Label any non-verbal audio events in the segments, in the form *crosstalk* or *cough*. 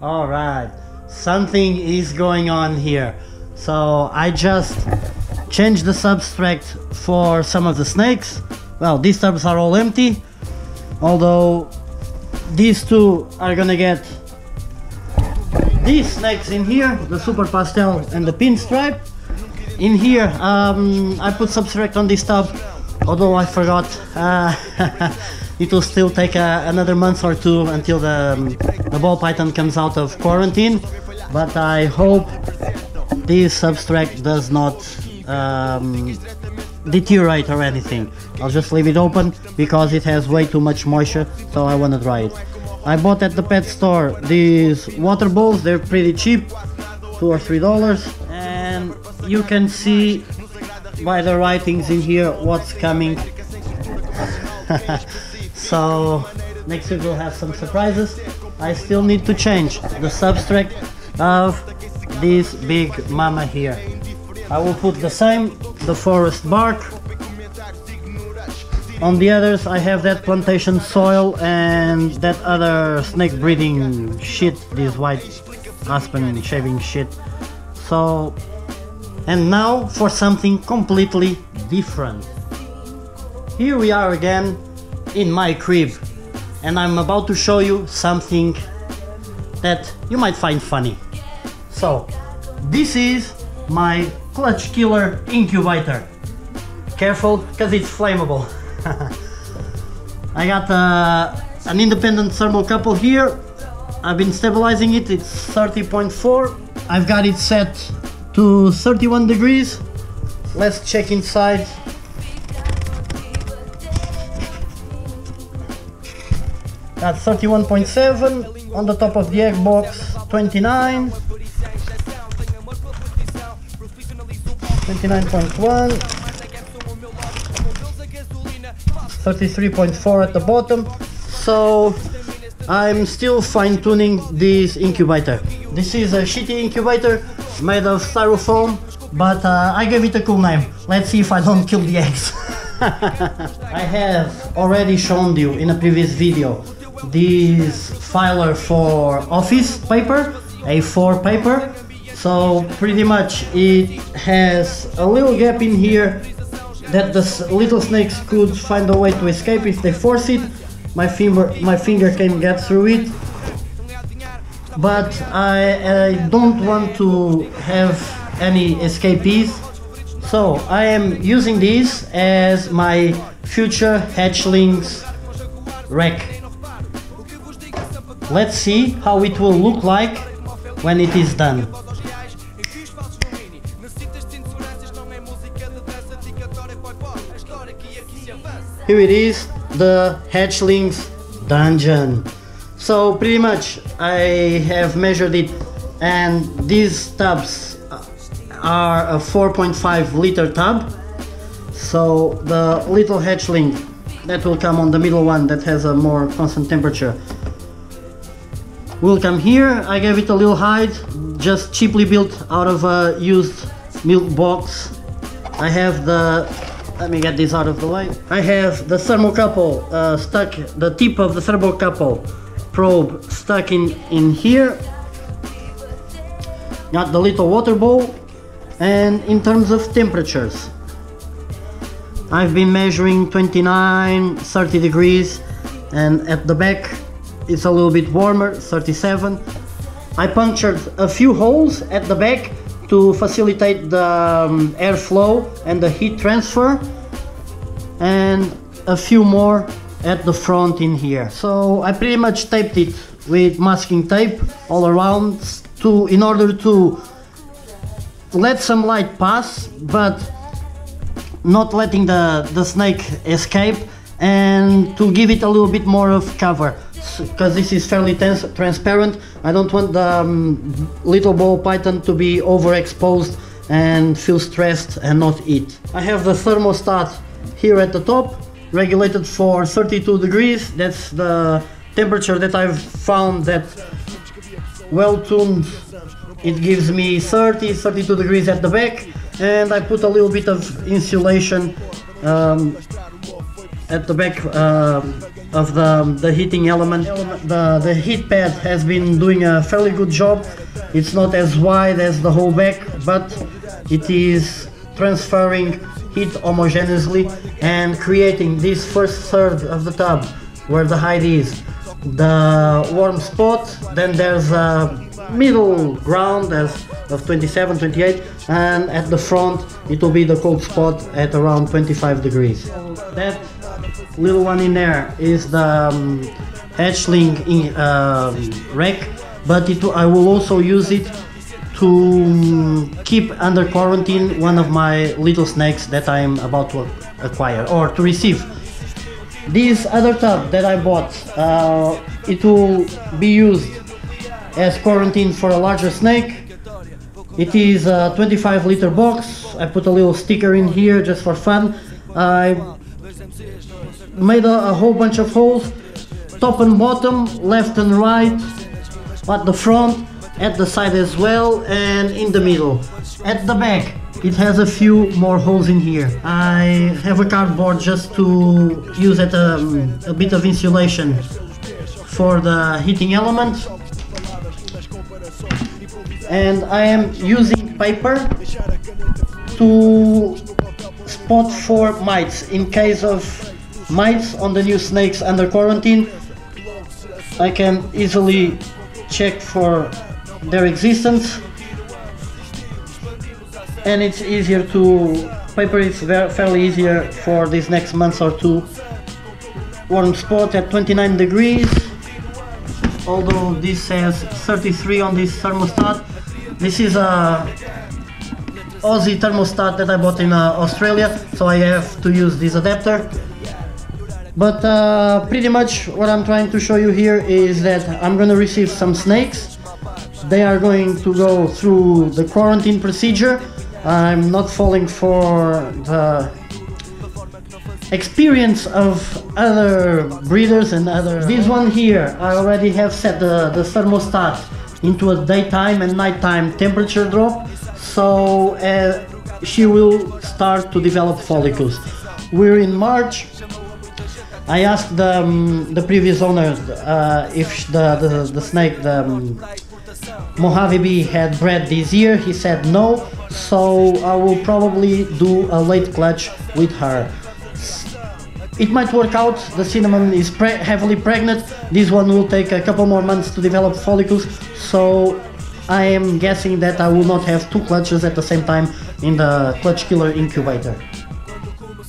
Alright, something is going on here. So I just changed the substrate for some of the snakes. Well, these tubs are all empty, although these two are gonna get these snakes in here, the super pastel and the pinstripe. In here, um, I put substrate on this tub, although I forgot. Uh, *laughs* it will still take uh, another month or two until the, um, the ball python comes out of quarantine. But I hope this substrate does not um, deteriorate or anything. I'll just leave it open because it has way too much moisture, so I want to dry it. I bought at the pet store these water bowls, they're pretty cheap, two or three dollars, and you can see by the writings in here what's coming. *laughs* so next week we'll have some surprises. I still need to change the substrate of this big mama here. I will put the same, the forest bark. On the others I have that plantation soil and that other snake breeding shit, this white aspen shaving shit. So, and now for something completely different. Here we are again in my crib and I'm about to show you something that you might find funny. So, this is my clutch killer incubator. Careful, because it's flammable. *laughs* I got uh, an independent thermocouple here. I've been stabilizing it, it's 30.4. I've got it set to 31 degrees. Let's check inside. Got 31.7 on the top of the egg box, 29. 29.1 33.4 at the bottom. So I'm still fine-tuning this incubator. This is a shitty incubator made of styrofoam but uh, I gave it a cool name. Let's see if I don't kill the eggs. *laughs* I have already shown you in a previous video this filer for office paper A4 paper so pretty much it has a little gap in here that the little snakes could find a way to escape if they force it. My finger, my finger can get through it, but I, I don't want to have any escapees. So I am using this as my future hatchlings rack. Let's see how it will look like when it is done. Here it is, the hatchlings dungeon. So pretty much I have measured it and these tubs uh, are a 4.5 liter tub. So the little hatchling that will come on the middle one that has a more constant temperature will come here. I gave it a little height, just cheaply built out of a used milk box. I have the let me get this out of the way. I have the thermocouple uh, stuck, the tip of the thermocouple probe stuck in, in here. Got the little water bowl. And in terms of temperatures, I've been measuring 29, 30 degrees and at the back it's a little bit warmer, 37. I punctured a few holes at the back to facilitate the um, airflow and the heat transfer and a few more at the front in here so I pretty much taped it with masking tape all around to in order to let some light pass but not letting the the snake escape and to give it a little bit more of cover because this is fairly transparent. I don't want the um, little ball python to be overexposed and feel stressed and not eat. I have the thermostat here at the top regulated for 32 degrees. That's the temperature that I've found that well tuned it gives me 30 32 degrees at the back and I put a little bit of insulation um, at the back uh, of the, um, the heating element. The, the heat pad has been doing a fairly good job. It's not as wide as the whole back, but it is transferring heat homogeneously and creating this first third of the tub where the height is the warm spot then there's a middle ground as of 27 28 and at the front it will be the cold spot at around 25 degrees that little one in there is the um, hatchling in, um, rack but it, I will also use it to um, keep under quarantine one of my little snakes that I am about to acquire or to receive. This other tub that I bought uh, it will be used as quarantine for a larger snake it is a 25 liter box. I put a little sticker in here just for fun. I made a, a whole bunch of holes top and bottom left and right at the front at the side as well and in the middle. At the back it has a few more holes in here. I have a cardboard just to use it um, a bit of insulation for the heating element. And I am using paper to spot for mites in case of mites on the new snakes under quarantine I can easily check for their existence. And it's easier to paper very, fairly easier for these next months or two. Warm spot at 29 degrees. Although this says 33 on this thermostat this is a Aussie thermostat that I bought in uh, Australia so I have to use this adapter but uh, pretty much what I'm trying to show you here is that I'm gonna receive some snakes they are going to go through the quarantine procedure. I'm not falling for the experience of other breeders and other... This one here, I already have set the, the thermostat into a daytime and nighttime temperature drop, so uh, she will start to develop follicles. We're in March, I asked the, um, the previous owners uh, if the, the, the snake, the, um, Mojave B had bred this year, he said no, so I will probably do a late clutch with her. It might work out, the cinnamon is pre heavily pregnant, this one will take a couple more months to develop follicles, so I am guessing that I will not have two clutches at the same time in the clutch killer incubator.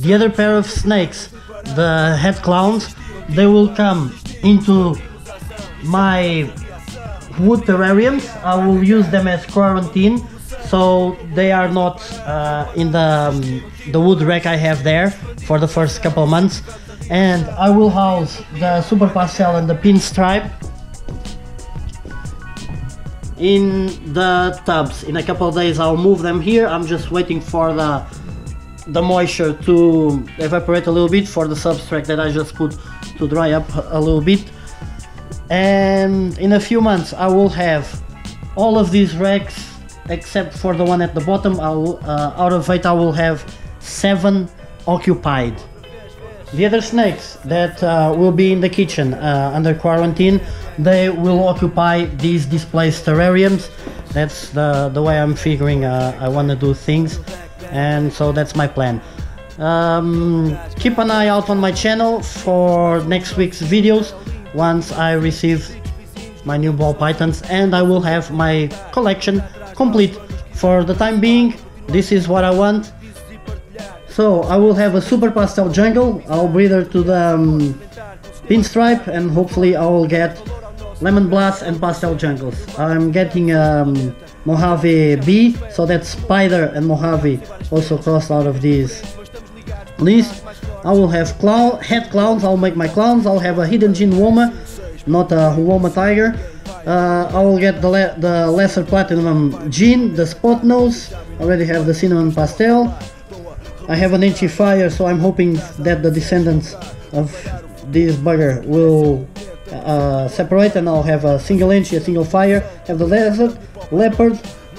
The other pair of snakes, the het clowns, they will come into my wood terrariums. I will use them as quarantine so they are not uh, in the, um, the wood rack I have there for the first couple months. And I will house the Super Pastel and the Pinstripe in the tubs. In a couple days I'll move them here. I'm just waiting for the the moisture to evaporate a little bit for the substrate that I just put to dry up a little bit. And in a few months I will have all of these racks except for the one at the bottom. I'll, uh, out of eight I will have seven occupied. The other snakes that uh, will be in the kitchen uh, under quarantine they will occupy these displaced terrariums. That's the, the way I'm figuring uh, I want to do things and so that's my plan um, keep an eye out on my channel for next week's videos once I receive my new ball pythons and I will have my collection complete. For the time being, this is what I want. So I will have a super pastel jungle, I'll breed her to the um, pinstripe and hopefully I will get lemon blast and pastel jungles. I'm getting um, Mojave B, so that's spider and Mojave also crossed out of this list. I will have clown, het clowns, I'll make my clowns, I'll have a hidden gene Woma, not a Woma tiger. Uh, I will get the, le the lesser platinum gene, the spot nose, already have the cinnamon pastel. I have an Enchi fire, so I'm hoping that the descendants of this bugger will uh, separate and I'll have a single Enchi, a single fire, have the lizard, leopard,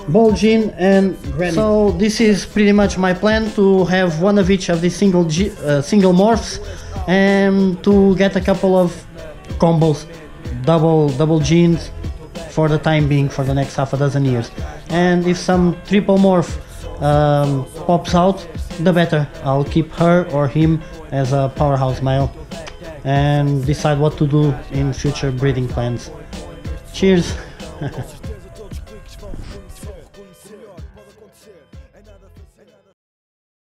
Bolgin and. So this is pretty much my plan to have one of each of these single G, uh, single morphs and to get a couple of combos, double double genes for the time being for the next half a dozen years. And if some triple morph um, pops out, the better. I'll keep her or him as a powerhouse male and decide what to do in future breeding plans. Cheers! *laughs*